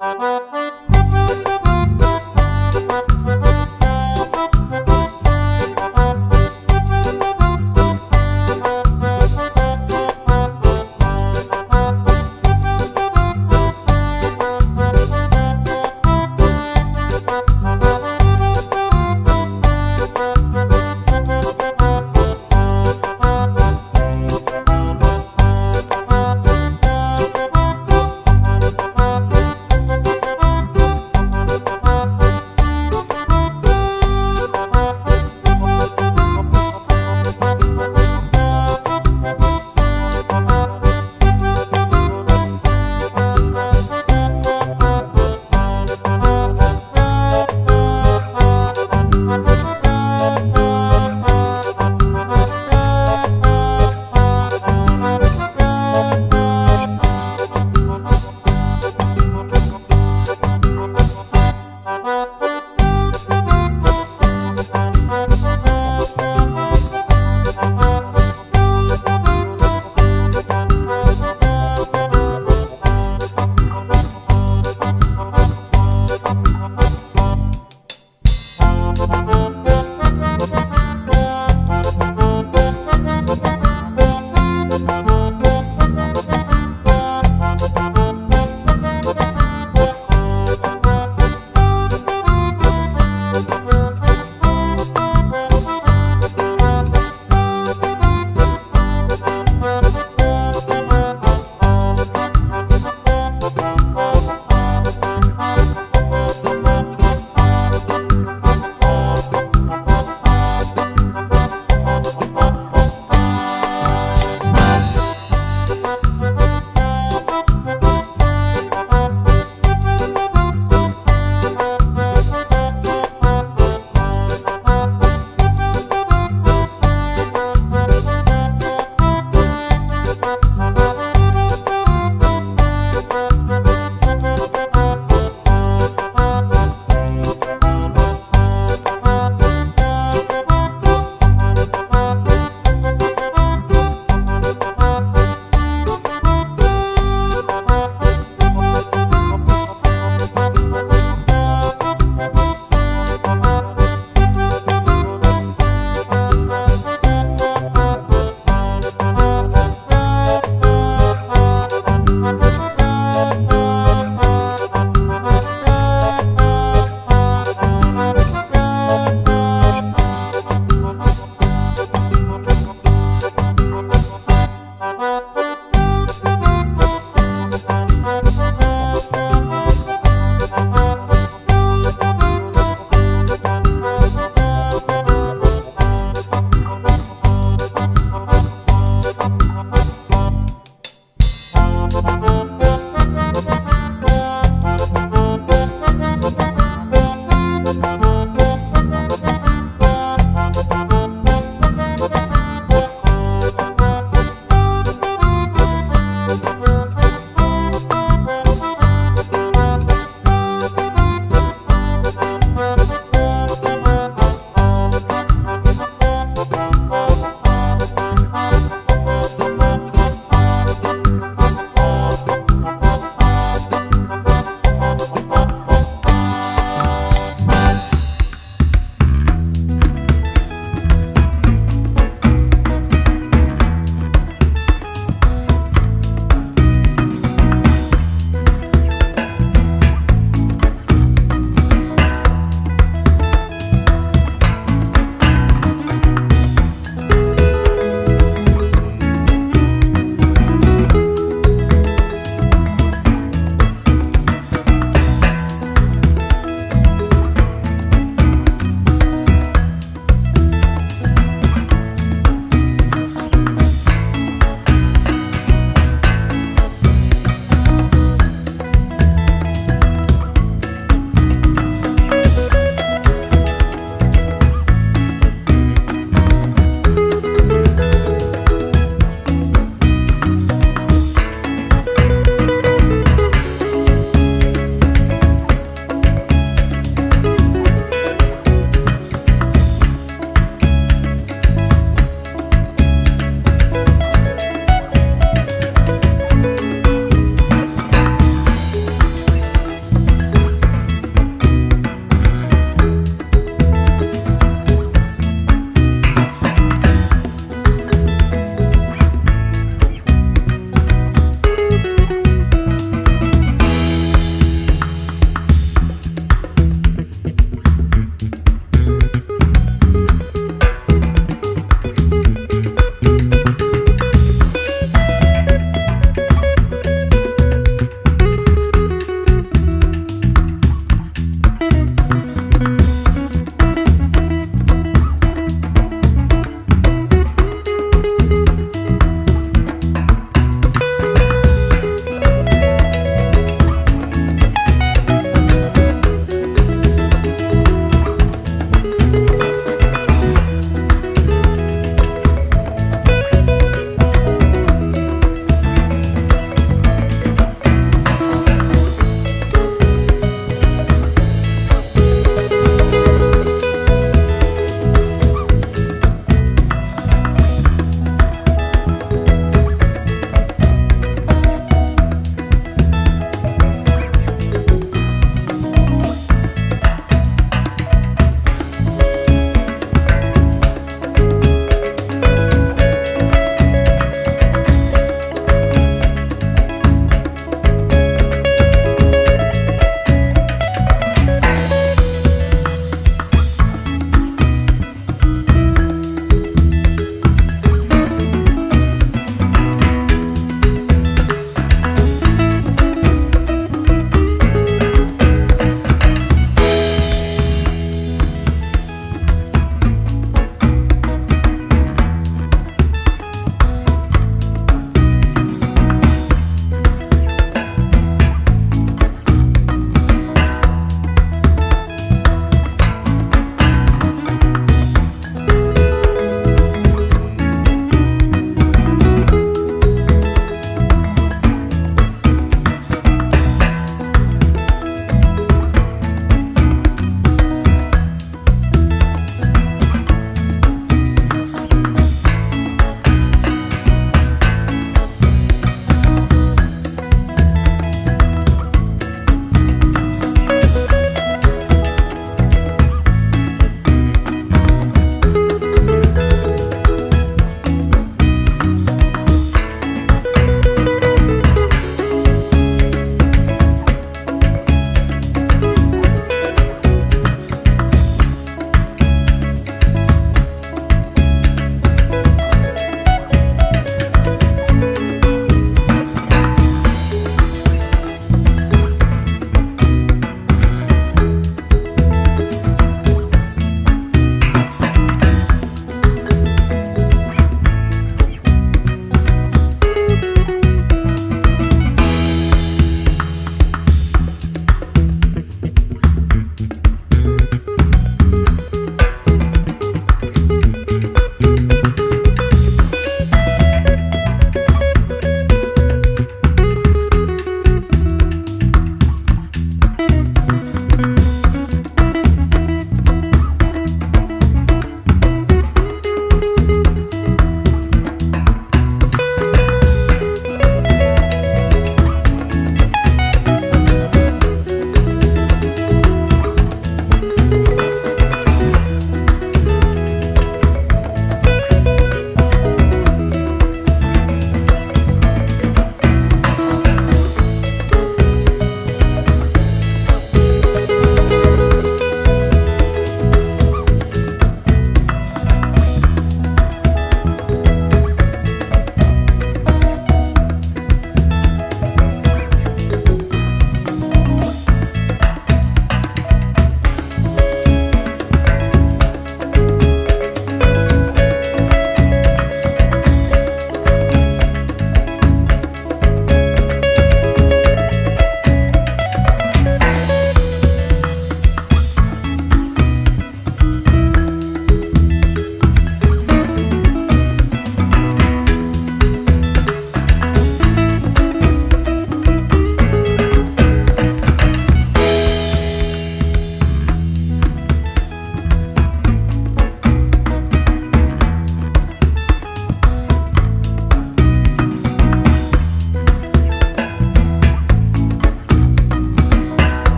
Müzik